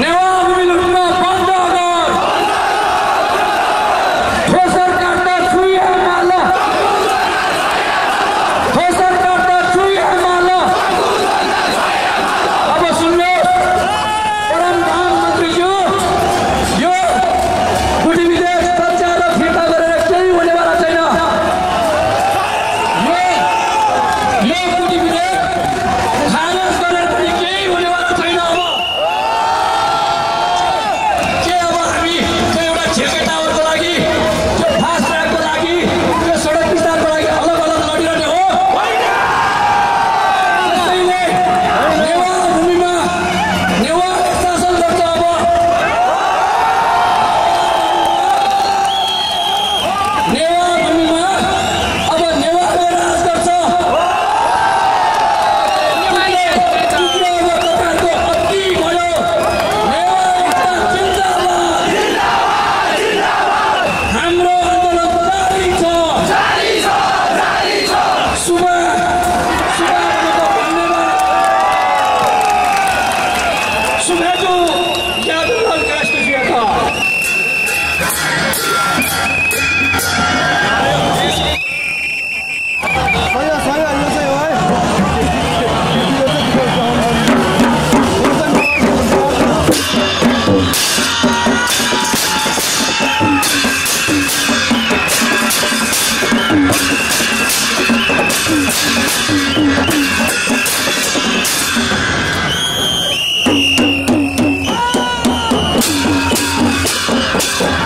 Now Oh.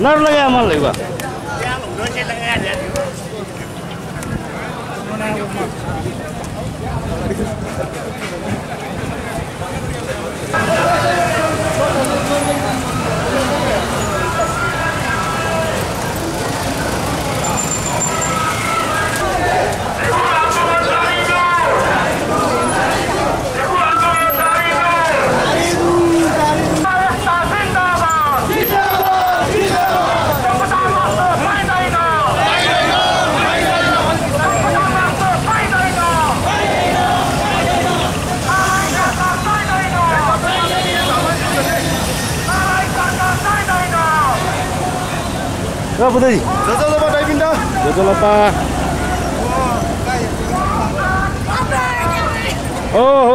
न लगाएर मैले Oh,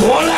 One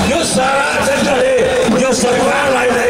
यो सारा जनताले यो सरकारलाई नै